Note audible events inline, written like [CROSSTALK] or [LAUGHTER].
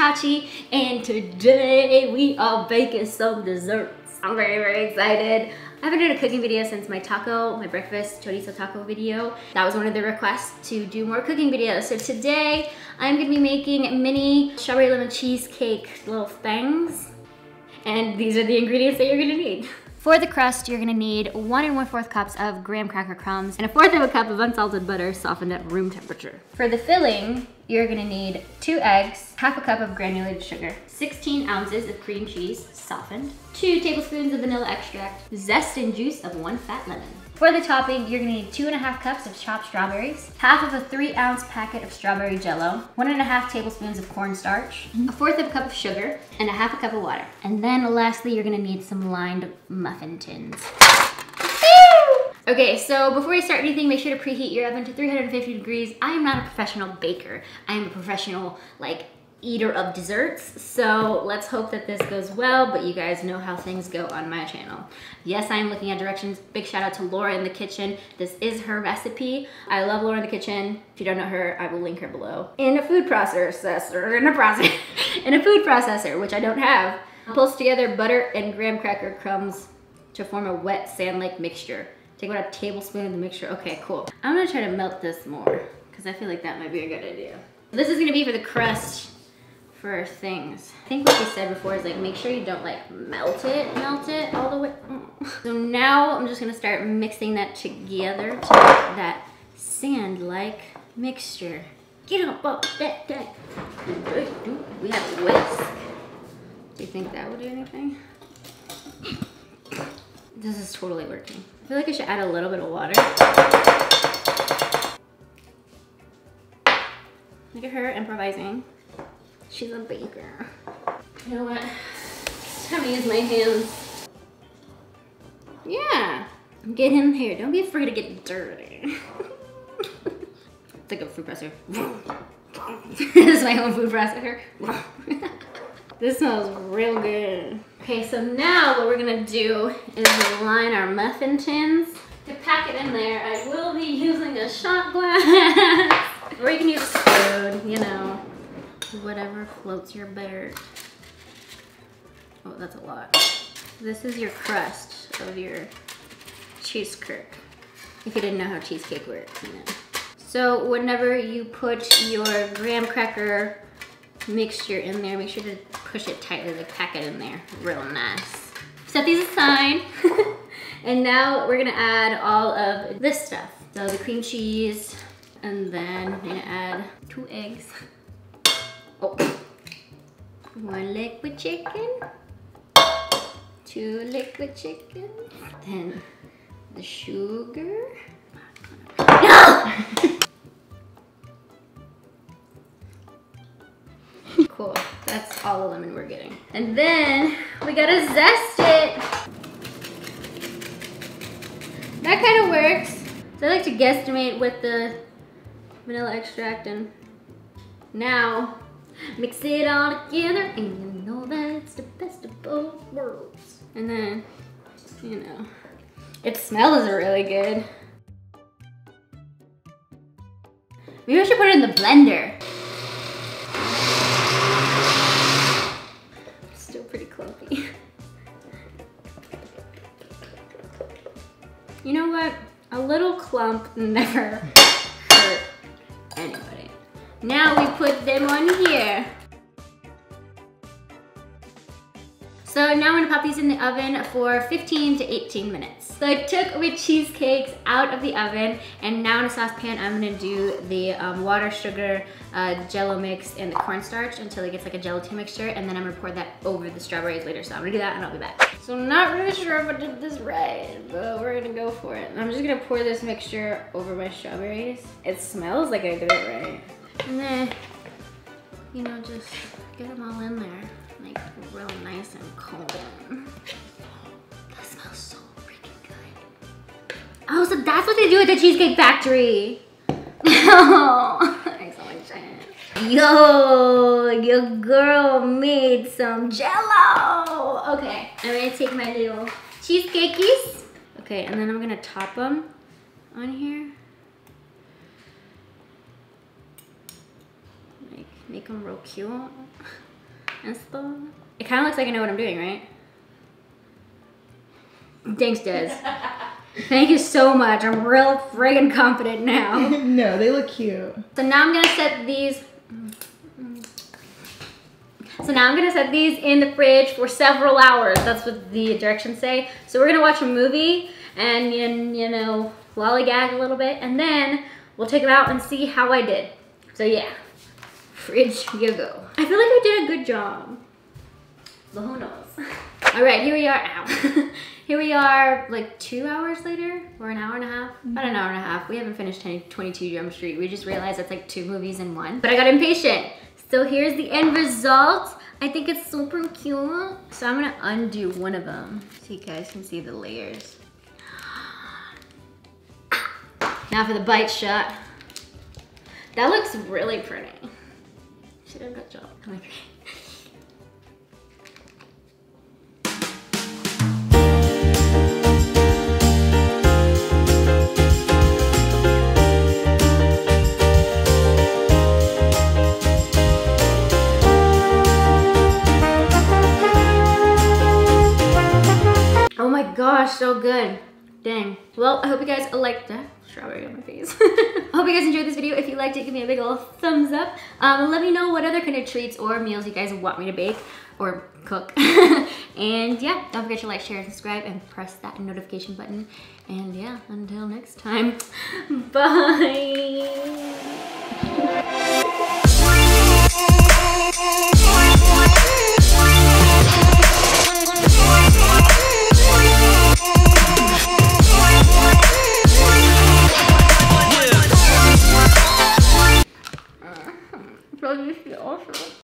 Chachi and today we are baking some desserts. I'm very, very excited. I haven't done a cooking video since my taco, my breakfast chorizo taco video. That was one of the requests to do more cooking videos. So today I'm gonna be making mini strawberry lemon cheesecake little things. And these are the ingredients that you're gonna need. [LAUGHS] For the crust, you're gonna need one and one fourth cups of graham cracker crumbs and a fourth of a cup of unsalted butter softened at room temperature. For the filling, you're gonna need two eggs, half a cup of granulated sugar, 16 ounces of cream cheese, softened, two tablespoons of vanilla extract, zest and juice of one fat lemon. For the topping, you're gonna need two and a half cups of chopped strawberries, half of a three ounce packet of strawberry jello, one and a half tablespoons of cornstarch, mhm. a fourth of a cup of sugar, and a half a cup of water. And then lastly, you're gonna need some lined muffin tins. Okay, so before you start anything, make sure to preheat your oven to 350 degrees. I am not a professional baker. I am a professional, like, eater of desserts. So let's hope that this goes well, but you guys know how things go on my channel. Yes, I am looking at directions. Big shout out to Laura in the kitchen. This is her recipe. I love Laura in the kitchen. If you don't know her, I will link her below. In a food processor, in a process, [LAUGHS] in a food processor, which I don't have, pulls together butter and graham cracker crumbs to form a wet sand-like mixture. Take about a tablespoon of the mixture. Okay, cool. I'm gonna try to melt this more because I feel like that might be a good idea. This is gonna be for the crust for things. I think what we said before is like, make sure you don't like melt it, melt it all the way. Mm. So now I'm just gonna start mixing that together to make that sand-like mixture. Get up, up, that, that. We have a whisk. Do you think that would do anything? This is totally working. I feel like I should add a little bit of water. Look at her improvising. She's a baker. You know what? Time to use my hands. Yeah. Get in here. Don't be afraid to get dirty. [LAUGHS] it's like a food presser. [LAUGHS] this is my own food presser. [LAUGHS] this smells real good. Okay, so now what we're gonna do is line our muffin tins. To pack it in there, I will be using a shot glass. or you can use a spoon, you know whatever floats your boat. Oh, that's a lot. This is your crust of your cheesecake. If you didn't know how cheesecake works, you know. So whenever you put your graham cracker mixture in there, make sure to push it tightly, like pack it in there real nice. Set these aside. [LAUGHS] and now we're gonna add all of this stuff. So the cream cheese, and then we're gonna add two eggs. One liquid chicken. Two liquid chicken. Then the sugar. No! [LAUGHS] cool. That's all the lemon we're getting. And then we gotta zest it. That kind of works. So I like to guesstimate with the vanilla extract and now Mix it all together and you know that's the best of both worlds. And then, you know, it smells really good. Maybe I should put it in the blender. Still pretty clumpy. You know what? A little clump [LAUGHS] never hurt anybody. Now we put them on here. So now I'm gonna pop these in the oven for 15 to 18 minutes. So I took my cheesecakes out of the oven and now in a saucepan I'm gonna do the um, water, sugar, uh, jello mix, and the cornstarch until it gets like a gelatin mixture and then I'm gonna pour that over the strawberries later. So I'm gonna do that and I'll be back. So I'm not really sure if I did this right, but we're gonna go for it. I'm just gonna pour this mixture over my strawberries. It smells like I did it right. And then, you know, just get them all in there, like real nice and cold. That smells so freaking good. Oh, so that's what they do at the Cheesecake Factory. [LAUGHS] oh, Yo, your girl made some jello. Okay, I'm gonna take my little cheesecakes. Okay, and then I'm gonna top them on here. Make them real cute. Esto. It kind of looks like I know what I'm doing, right? Thanks, Dez. [LAUGHS] Thank you so much. I'm real friggin' confident now. [LAUGHS] no, they look cute. So now I'm gonna set these. So now I'm gonna set these in the fridge for several hours. That's what the directions say. So we're gonna watch a movie and you, you know lollygag a little bit, and then we'll take them out and see how I did. So yeah, fridge you go. I feel like I did a good job. But who knows? [LAUGHS] All right, here we are. Ow. [LAUGHS] here we are like two hours later or an hour and a half. Mm-hmm. About an hour and a half. We haven't finished 22 Jump Street. We just realized that's like two movies in one. But I got impatient. So here's the end result. I think it's super cute. So I'm gonna undo one of them so you guys can see the layers. [GASPS] Now for the bite shot. That looks really pretty. She did a good job. Oh my gosh, so good. Dang. Well, I hope you guys liked that. Strawberry on my face. [LAUGHS] I hope you guys enjoyed this video. If you liked it, give me a big ol' thumbs up. Um, let me know what other kind of treats or meals you guys want me to bake or cook. [LAUGHS] and yeah, don't forget to like, share, and subscribe, and press that notification button. And yeah, until next time, [LAUGHS] bye.